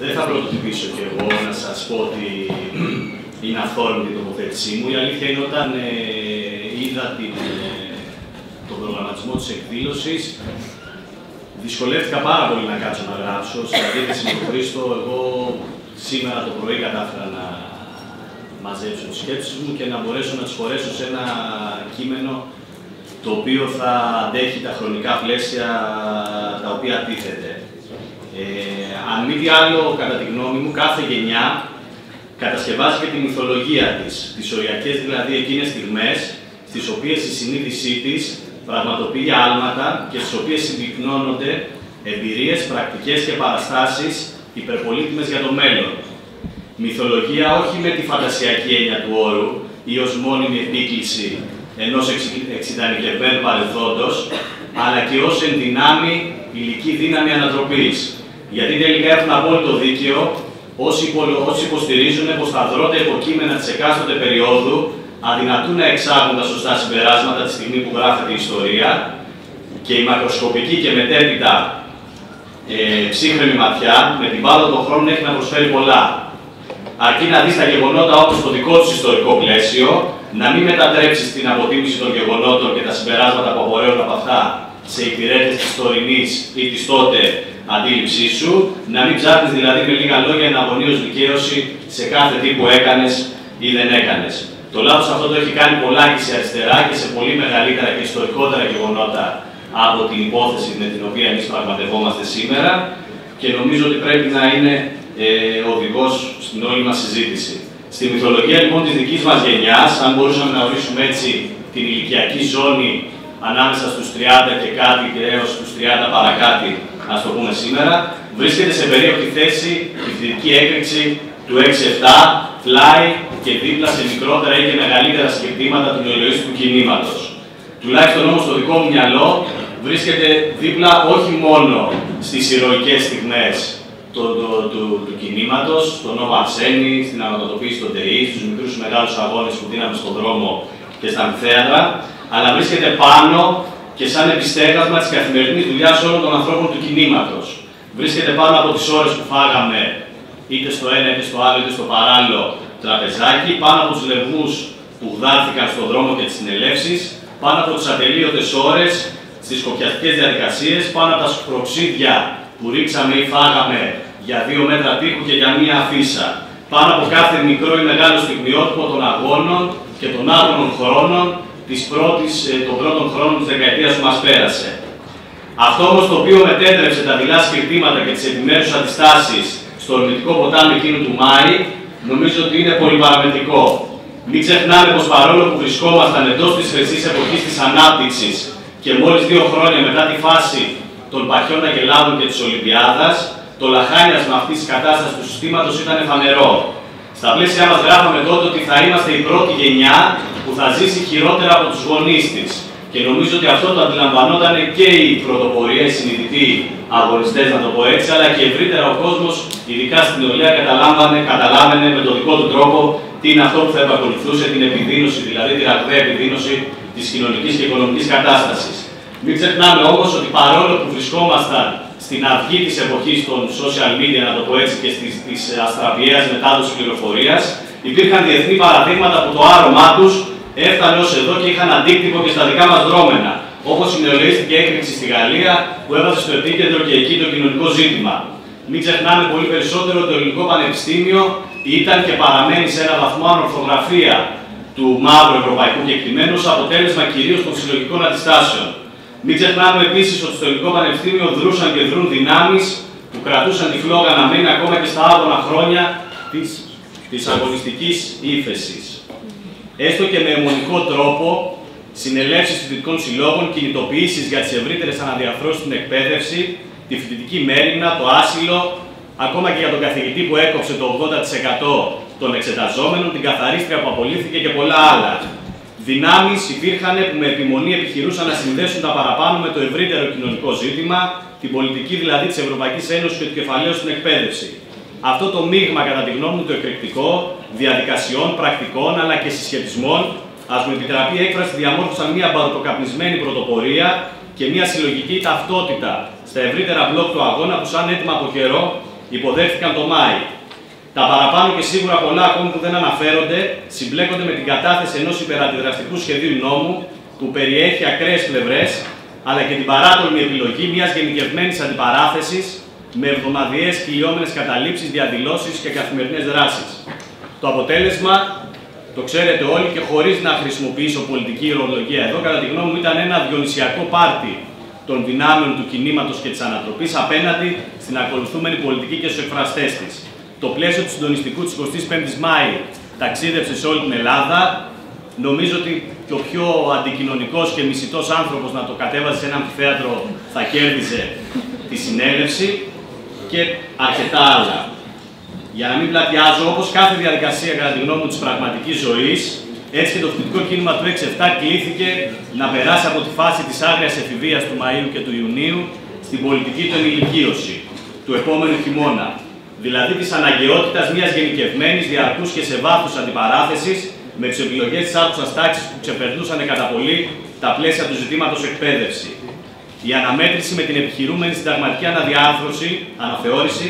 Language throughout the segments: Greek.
Δεν θα πρωτοτυπήσω κι εγώ να σας πω ότι είναι αθόρμητη η τοποθέτησή μου. Η αλήθεια είναι όταν ε, είδα την, ε, τον προγραμματισμό της εκδήλωσης, δυσκολεύτηκα πάρα πολύ να κάτσω να γράψω. Σε αντίθεση με τον Χρήστο, εγώ σήμερα το πρωί κατάφερα να μαζέψω τις σκέψεις μου και να μπορέσω να τις χωρέσω σε ένα κείμενο το οποίο θα αντέχει τα χρονικά πλαίσια τα οποία τίθεται. Ε, αν μη τι άλλο, κατά τη γνώμη μου, κάθε γενιά κατασκευάζει και τη μυθολογία της, τις οριακές δηλαδή εκείνες στιγμές στις οποίες η συνείδησή της πραγματοποιεί άλματα και στις οποίες συμπυκνώνονται εμπειρίες, πρακτικές και παραστάσεις υπερπολίτημες για το μέλλον. Μυθολογία όχι με τη φαντασιακή έννοια του όρου ή ως μόνιμη επίκληση ενός εξειδανικευμένου παρελθόντος, αλλά και ως ενδυνάμει υλική δύναμη ανατροπής. Γιατί τελικά έχουν απόλυτο δίκαιο όσοι, όσοι υποστηρίζουν πως τα δρότα υποκείμενα της εκάστοτε περίοδου αδυνατούν να εξάγουν τα σωστά συμπεράσματα τη στιγμή που γράφεται η ιστορία και η μακροσκοπική και μετέπειτα ε, ψύχρεμη ματιά με την πάντα των χρόνων έχει να προσφέρει πολλά. Αρκεί να δεις τα γεγονότα όπως το δικό τους ιστορικό πλαίσιο, να μην μετατρέψεις την αποτίμηση των γεγονότων και τα συμπεράσματα που απορρέουν από αυτά σε υπηρέτες της τωρινής ή της τότε αντίληψή σου, να μην ψάχνεις δηλαδή με λίγα λόγια εναγωνίω δικαίωση σε κάθε τι που έκανες ή δεν έκανες. Το λάθος αυτό το έχει κάνει πολλάκι σε αριστερά και σε πολύ μεγαλύτερα και ιστορικότερα γεγονότα από την υπόθεση με την οποία εμείς πραγματευόμαστε σήμερα και νομίζω ότι πρέπει να είναι ε, οδηγός στην όλη μας συζήτηση. Στη μυθολογία λοιπόν της δικής μας γενιάς, αν μπορούσαμε να ορίσουμε έτσι την ηλικιακή ζώνη ανάμεσα στους 30 και κάτι και έως τους 30 παρακάτι, ας το πούμε σήμερα, βρίσκεται σε περίοπτη θέση η φοιτητική έκρηξη του 6-7, φλάει και δίπλα σε μικρότερα ή και μεγαλύτερα σκεπτήματα του νεολαίστικου κινήματος. Τουλάχιστον όμως στο δικό μου μυαλό βρίσκεται δίπλα όχι μόνο στις ηρωικές στιγμές του, του, του, του κινήματος, στον Νόβο Αρσένη, στην ανατοτοποίηση των ΤΕΗ, στους μικρούς μεγάλους αγώνες που δίναμε στον δρόμο και στα αμφιθέατρα, αλλά βρίσκεται πάνω και σαν επιστέγασμα της καθημερινής δουλειάς όλων των ανθρώπων του κινήματος. Βρίσκεται πάνω από τις ώρες που φάγαμε είτε στο ένα είτε στο άλλο είτε στο παράλληλο τραπεζάκι, πάνω από τους λευγού που γδάρθηκαν στον δρόμο και τις συνελεύσεις, πάνω από τις ατελείωτες ώρες στι κοπιαστικέ διαδικασίες, πάνω από τα σκροξίδια που ρίξαμε ή φάγαμε για δύο μέτρα τείχου και για μία αφίσα, πάνω από κάθε μικρό ή μεγάλο στιγμιότυπο των αγώνων και των άγωνων χρόνων της πρώτης, ε, των πρώτων χρόνων της δεκαετίας που μας πέρασε. Αυτό όμως το οποίο μετέτρεψε τα δειλά σκεπτήματα και τις επιμέρους αντιστάσεις στο ορμητικό ποτάμι εκείνου του Μάη, νομίζω ότι είναι πολύ παραμετρικό. Μην ξεχνάμε πως παρόλο που βρισκόμασταν εντός της χρυσής εποχής της ανάπτυξης και μόλις δύο χρόνια μετά τη φάση των παχιών αγελάδων και της Ολυμπιάδας, το λαχάνιασμα αυτής της κατάστασης του συστήματος ήταν φανερό. Στα πλαίσια μας γράφαμε τότε ότι θα είμαστε η πρώτη γενιά που θα ζήσει χειρότερα από τους γονείς της. Και νομίζω ότι αυτό το αντιλαμβανόταν και η πρωτοπορία, οι συνειδητοί αγωνιστές, να το πω έτσι, αλλά και ευρύτερα ο κόσμος, ειδικά στην νεολαία, καταλάμβανε, καταλάβαινε με τον δικό του τρόπο τι είναι αυτό που θα επακολουθούσε την επιδείνωση, δηλαδή τη ραγδαία επιδείνωση της κοινωνικής και οικονομικής κατάστασης. Μην ξεχνάμε όμως ότι παρόλο που βρισκόμασταν στην αυγή της εποχής των social media, να το πω έτσι, και της αστραπιαία μετάδοσης πληροφορίας, υπήρχαν διεθνή παραδείγματα που το άρωμά τους έφτανε ω εδώ και είχαν αντίκτυπο και στα δικά μας δρόμενα. Όπως η νεολαίστικη έκρηξη στη Γαλλία που έβαζε στο επίκεντρο και εκεί το κοινωνικό ζήτημα. Μην ξεχνάμε πολύ περισσότερο ότι το Ελληνικό Πανεπιστήμιο ήταν και παραμένει σε ένα βαθμό ανορθογραφία του μαύρου ευρωπαϊκού κεκτημένου ω αποτέλεσμα κυρίως των συλλογικών αντιστάσεων. Μην ξεχνάμε επίσης ότι στο Ελληνικό Πανεπιστήμιο δρούσαν και δρούν δυνάμεις που κρατούσαν τη φλόγα να μένει ακόμα και στα άδωνα χρόνια της αγωνιστικής ύφεσης έστω και με αιμονικό τρόπο, συνελεύσεις φοιτητικών συλλόγων, κινητοποιήσεις για τις ευρύτερες αναδιαφρώσει στην εκπαίδευση, τη φοιτητική μέρημνα, το άσυλο, ακόμα και για τον καθηγητή που έκοψε το 80% των εξεταζόμενων, την καθαρίστρια που απολύθηκε και πολλά άλλα. Δυνάμεις υπήρχαν που με επιμονή επιχειρούσαν να συνδέσουν τα παραπάνω με το ευρύτερο κοινωνικό ζήτημα, την πολιτική δηλαδή της Ευρωπαϊκής Ένωσης και του κεφαλαίου στην εκπαίδευση. Αυτό το μείγμα, κατά τη γνώμη μου, το εκρηκτικό διαδικασιών, πρακτικών αλλά και συσχετισμών, ας μου επιτραπεί η έκφρασης, διαμόρφωσαν μια μπαροτοκαπνισμένη πρωτοπορία και μια συλλογική ταυτότητα στα ευρύτερα μπλοκ του αγώνα που, σαν έτοιμα από καιρό, υποδέχθηκαν το Μάη. Τα παραπάνω και σίγουρα πολλά ακόμη που δεν αναφέρονται συμπλέκονται με την κατάθεση ενός υπεραντιδραστικού σχεδίου νόμου που περιέχει ακραίες πλευρές αλλά και την παράτολμη επιλογή μιας γενικευμένης αντιπαράθεσης με εβδομαδιαίες κυλιόμενε καταλήψεις, διαδηλώσεις και καθημερινές δράσεις. Το αποτέλεσμα το ξέρετε όλοι και χωρίς να χρησιμοποιήσω πολιτική ορολογία εδώ, κατά τη γνώμη μου ήταν ένα διονυσιακό πάρτι των δυνάμεων του κινήματος και της ανατροπής απέναντι στην ακολουθούμενη πολιτική και στους εκφραστές της. Το πλαίσιο του συντονιστικού της 25η Μάη ταξίδεψε σε όλη την Ελλάδα. Νομίζω ότι και ο πιο αντικοινωνικός και μισητός άνθρωπος να το κατέβαζε σε ένα αμφιθέατρο θα κέρδιζε τη συνέλευση και αρκετά άλλα. Για να μην πλατιάζω, όπως κάθε διαδικασία κατά τη γνώμη μου της πραγματικής ζωής, έτσι και το φοιτητικό κίνημα του 6-7 κλήθηκε να περάσει από τη φάση της άγριας εφηβείας του Μαΐου και του Ιουνίου στην πολιτική του ενηλικίωση του επόμενου χειμώνα. Δηλαδή της αναγκαιότητας μιας γενικευμένης, διαρκούς και σε βάθος αντιπαράθεσης με τις επιλογές της άκουσας τάξης που ξεπερνούσαν κατά πολύ τα πλαίσια του ζητήματος εκπαίδευση. Η αναμέτρηση με την επιχειρούμενη συνταγματική αναδιάρθρωση, αναθεώρηση,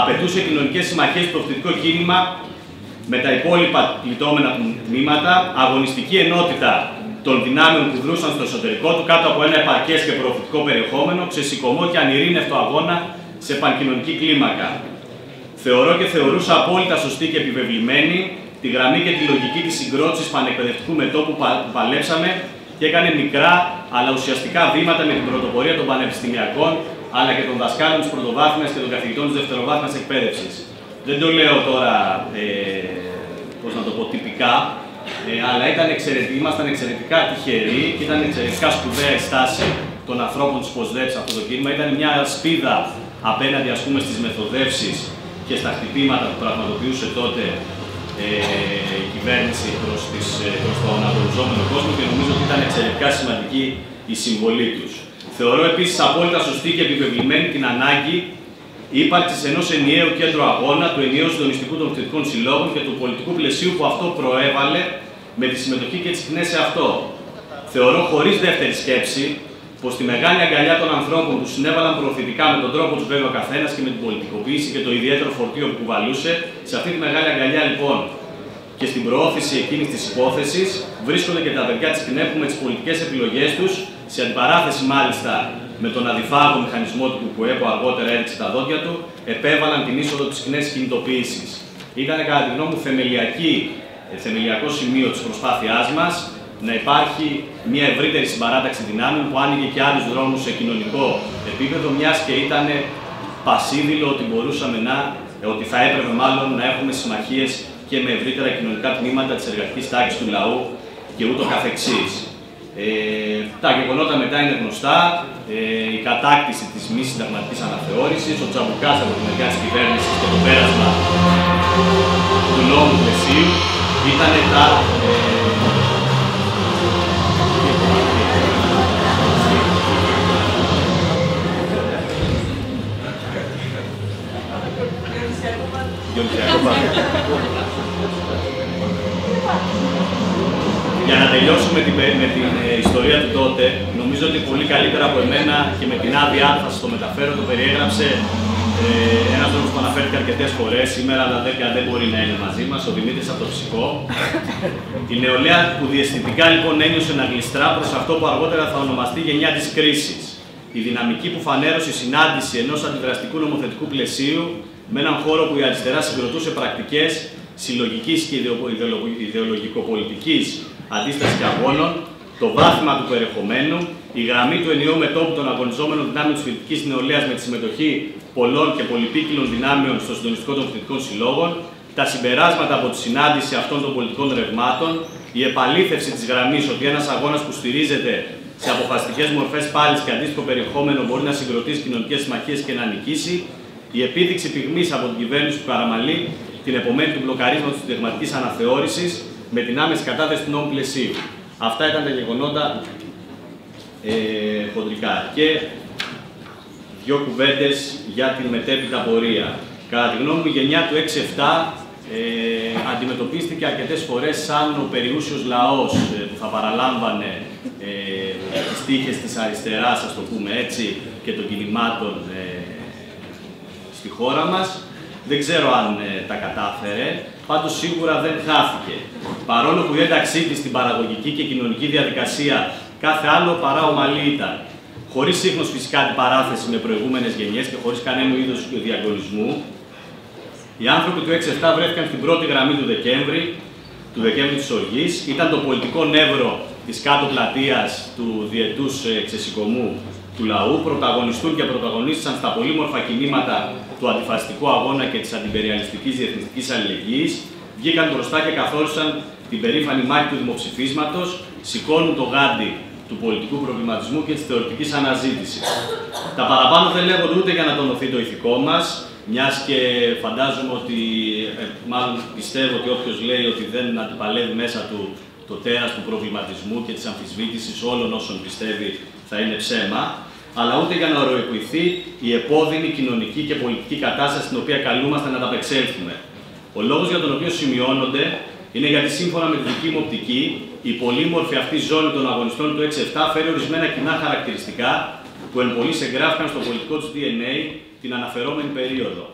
απαιτούσε κοινωνικές συμμαχίες στο φοιτητικό κίνημα με τα υπόλοιπα πληττόμενα τμήματα, αγωνιστική ενότητα των δυνάμεων που δρούσαν στο εσωτερικό του κάτω από ένα επαρκές και προωθητικό περιεχόμενο, ξεσηκωμό και ανειρήνευτο αγώνα σε πανκοινωνική κλίμακα. Θεωρώ και θεωρούσα απόλυτα σωστή και επιβεβλημένη τη γραμμή και τη λογική της συγκρότησης πανεκπαιδευτικού μετώπου που παλέψαμε και έκανε μικρά αλλά ουσιαστικά βήματα με την πρωτοπορία των πανεπιστημιακών αλλά και των δασκάλων της πρωτοβάθμιας και των καθηγητών της δευτεροβάθμιας εκπαίδευσης. Δεν το λέω τώρα, ε, πώς να το πω, τυπικά, ε, αλλά ήταν εξαιρετικά, ήμασταν εξαιρετικά τυχεροί και ήταν εξαιρετικά σπουδαία η στάση των ανθρώπων της ΠΟΣΔΕΠ αυτό το κίνημα. Ήταν μια σπίδα απέναντι ας πούμε, στις μεθοδεύσεις και στα χτυπήματα που πραγματοποιούσε τότε ε, η κυβέρνηση προς, τις, ε, προς τον αγωνιζόμενο κόσμο και νομίζω ότι ήταν εξαιρετικά σημαντική η συμβολή τους. Θεωρώ επίσης απόλυτα σωστή και επιβεβλημένη την ανάγκη ύπαρξης ενός ενιαίου κέντρου αγώνα, του ενιαίου συντονιστικού των φοιτητικών συλλόγων και του πολιτικού πλαισίου που αυτό προέβαλε με τη συμμετοχή και τις συχνές σε αυτό. Θεωρώ χωρίς δεύτερη σκέψη πως τη μεγάλη αγκαλιά των ανθρώπων που συνέβαλαν προωθητικά με τον τρόπο τους βέβαια ο καθένας και με την πολιτικοποίηση και το ιδιαίτερο φορτίο που κουβαλούσε, σε αυτή τη μεγάλη αγκαλιά λοιπόν και στην προώθηση εκείνης της υπόθεσης βρίσκονται και τα αδερφιά της ΚΝΕΠ με τις πολιτικές επιλογές τους, σε αντιπαράθεση μάλιστα με τον αδιφάγο μηχανισμό του ΚΚΕ που αργότερα έριξε τα δόντια του, επέβαλαν την είσοδο της κοινή κινητοποίησης. Ήταν κατά τη γνώμη μου θεμελιακή, ε, θεμελιακό σημείο της προσπάθειάς μας να υπάρχει μια ευρύτερη συμπαράταξη δυνάμεων που άνοιγε και άλλους δρόμους σε κοινωνικό επίπεδο, μιας και ήταν πασίδηλο ότι μπορούσαμε να, ε, ότι θα έπρεπε μάλλον να έχουμε συμμαχίες και με ευρύτερα κοινωνικά τμήματα της εργατικής τάξης του λαού και ούτω καθεξής. Ε, τα γεγονότα μετά είναι γνωστά. Ε, η κατάκτηση της μη συνταγματικής αναθεώρησης, ο Τσαμπουκάς από την μεριά της κυβέρνησης και το πέρασμα του νόμου πλαισίου ήταν τα ε, Για να τελειώσουμε την, με την ε, ιστορία του τότε, νομίζω ότι πολύ καλύτερα από εμένα και με την άδειά θα σα το μεταφέρω, το περιέγραψε ε, ένας τρόπος που αναφέρθηκε αρκετές φορές σήμερα, αλλά δεν, δεν μπορεί να είναι μαζί μας, ο Δημήτρης από το φυσικό. Η νεολαία που διαισθητικά λοιπόν ένιωσε να γλιστρά προς αυτό που αργότερα θα ονομαστεί γενιά της κρίσης. Η δυναμική που φανέρωσε η συνάντηση ενός αντιδραστικού νομοθετικού πλαισίου με έναν χώρο που η αριστερά συγκροτούσε πρακτικές συλλογικής και ιδεολογικοπολιτικής αντίστασης και αγώνων, το βάθμα του περιεχομένου, η γραμμή του ενιαίου μετόπου των αγωνιζόμενων δυνάμεων της φοιτητική νεολαίας με τη συμμετοχή πολλών και πολυπίκυλων δυνάμεων στο συντονιστικό των φοιτητικών συλλόγων, τα συμπεράσματα από τη συνάντηση αυτών των πολιτικών ρευμάτων, η επαλήθευση της γραμμής ότι ένας αγώνας που στηρίζεται σε αποφασιστικέ μορφές πάλι και αντίστοιχο περιεχόμενο μπορεί να συγκροτήσει κοινωνικές συμμαχίες και να νικήσει, η επίδειξη πυγμής από την κυβέρνηση του Καραμαλή την επομένη του μπλοκαρίσματος της συνταγματικής αναθεώρησης με την άμεση κατάθεση του νόμου πλαισίου. Αυτά ήταν τα γεγονότα ε, χοντρικά. Και δύο κουβέντες για την μετέπειτα πορεία. Κατά τη γνώμη μου, η γενιά του 6-7 ε, αντιμετωπίστηκε αρκετές φορές σαν ο περιούσιος λαός ε, που θα παραλάμβανε ε, τις τύχες της αριστεράς, ας το πούμε έτσι, και των κινημάτων ε, στη χώρα μας. Δεν ξέρω αν ε, τα κατάφερε, πάντως σίγουρα δεν χάθηκε. Παρόλο που η ένταξή της στην παραγωγική και κοινωνική διαδικασία κάθε άλλο παρά ομαλή ήταν. Χωρίς σύγχρονος φυσικά αντιπαράθεση με προηγούμενες γενιές και χωρίς κανένα είδος διαγωνισμού, οι άνθρωποι του 6-7 βρέθηκαν στην πρώτη γραμμή του Δεκέμβρη, του Δεκέμβρη της Οργής. Ήταν το πολιτικό νεύρο της κάτω πλατείας του διετούς ε, ξεσηκωμού του λαού. Πρωταγωνιστούν και πρωταγωνίστησαν στα πολύμορφα κινήματα του αντιφασιστικού αγώνα και της αντιπεριαλιστικής διεθνιστικής αλληλεγγύης. Βγήκαν μπροστά και καθόρισαν την περήφανη μάχη του δημοψηφίσματος, σηκώνουν το γάντι του πολιτικού προβληματισμού και της θεωρητικής αναζήτησης. Τα παραπάνω δεν λέγονται ούτε για να τονωθεί το ηθικό μας, μιας και φαντάζομαι ότι, ε, μάλλον πιστεύω ότι όποιος λέει ότι δεν αντιπαλεύει μέσα του το τέρας του προβληματισμού και της αμφισβήτησης όλων όσων πιστεύει θα είναι ψέμα, αλλά ούτε για να ορειοποιηθεί η επώδυνη κοινωνική και πολιτική κατάσταση στην οποία καλούμαστε να ανταπεξέλθουμε. Ο λόγος για τον οποίο σημειώνονται είναι γιατί σύμφωνα με τη δική μου οπτική, η πολύμορφη αυτή ζώνη των αγωνιστών του 6-7 φέρει ορισμένα κοινά χαρακτηριστικά που εν πολλής εγγράφηκαν στο πολιτικό του DNA την αναφερόμενη περίοδο.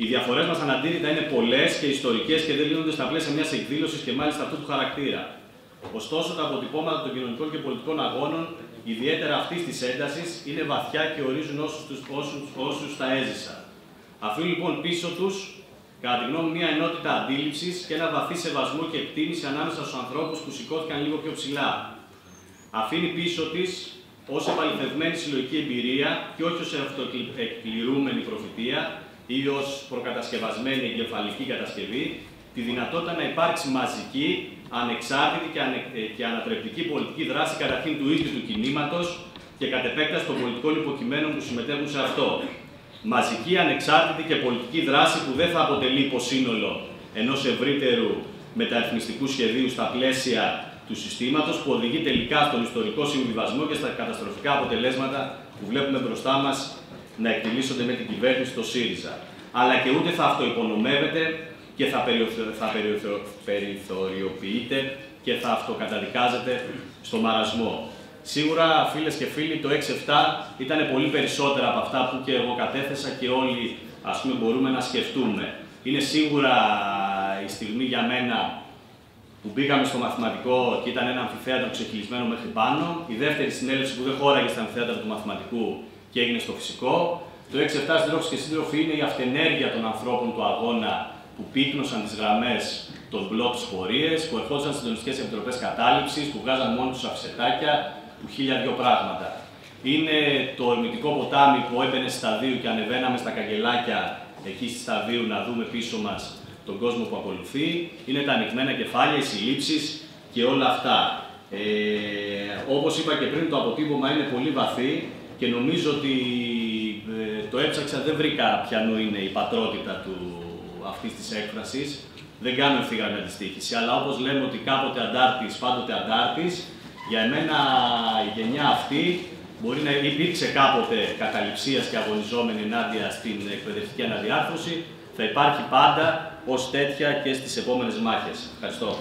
Οι διαφορές μας αναντήρητα είναι πολλές και ιστορικές και δεν λύνονται στα πλαίσια μιας εκδήλωσης και μάλιστα αυτού του χαρακτήρα. Ωστόσο, τα αποτυπώματα των κοινωνικών και πολιτικών αγώνων, ιδιαίτερα αυτής της έντασης, είναι βαθιά και ορίζουν όσους τα έζησαν. Αφήνουν λοιπόν πίσω τους κατά τη γνώμη μια ενότητα αντίληψης και ένα βαθύ σεβασμό και εκτίμηση ανάμεσα στους ανθρώπους που σηκώθηκαν λίγο πιο ψηλά. Αφήνει πίσω της ως επαληθευμένη συλλογική εμπειρία και όχι ως αυτοεκπληρούμενη προφητεία ή ως προκατασκευασμένη εγκεφαλική κατασκευή, τη δυνατότητα να υπάρξει μαζική, ανεξάρτητη και, ανε... Ε, και ανατρεπτική πολιτική δράση καταρχήν του ίδιου του κινήματος και κατ' επέκταση των πολιτικών υποκειμένων που συμμετέχουν σε αυτό μαζική, ανεξάρτητη και πολιτική δράση που δεν θα αποτελεί υποσύνολο ενός ευρύτερου μεταρρυθμιστικού σχεδίου στα πλαίσια του συστήματος που οδηγεί τελικά στον ιστορικό συμβιβασμό και στα καταστροφικά αποτελέσματα που βλέπουμε μπροστά μας να εκτελήσονται με την κυβέρνηση το ΣΥΡΙΖΑ. Αλλά και ούτε θα αυτοϋπονομεύεται και θα, θα περιθωριοποιείται και θα αυτοκαταδικάζεται στο μαρασμό. Σίγουρα, φίλες και φίλοι, το 6-7 ήταν πολύ περισσότερα από αυτά που και εγώ κατέθεσα και όλοι ας πούμε, μπορούμε να σκεφτούμε. Είναι σίγουρα η στιγμή για μένα που μπήκαμε στο μαθηματικό και ήταν ένα αμφιθέατρο ξεχυλισμένο μέχρι πάνω. Η δεύτερη συνέλευση που δεν χώραγε στα αμφιθέατρα του μαθηματικού και έγινε στο φυσικό. Το 6-7 συντρόφοι και σύντροφοι είναι η αυτενέργεια των ανθρώπων του αγώνα που πύκνωσαν τις γραμμές των μπλοκ πορείε, που ερχόντουσαν στις συντονιστικές επιτροπές κατάληψης, που βγάζαν μόνοι τους αφισετάκια, που χίλια δυο πράγματα. Είναι το ερμητικό ποτάμι που έμπαινε στα δύο και ανεβαίναμε στα καγκελάκια εκεί στη σταδίου να δούμε πίσω μας τον κόσμο που ακολουθεί. Είναι τα ανοιγμένα κεφάλια, οι συλλήψεις και όλα αυτά. Ε, όπως είπα και πριν, το αποτύπωμα είναι πολύ βαθύ και νομίζω ότι ε, το έψαξα, δεν βρήκα ποιανού είναι η πατρότητα του αυτής της έκφρασης. Δεν κάνω ευθύγραμμη αντιστοίχηση, αλλά όπως λέμε ότι κάποτε αντάρτης, πάντοτε αντάρτης, για εμένα η γενιά αυτή μπορεί να υπήρξε κάποτε καταληψίας και αγωνιζόμενη ενάντια στην εκπαιδευτική αναδιάρθρωση, θα υπάρχει πάντα ως τέτοια και στις επόμενες μάχες. Ευχαριστώ.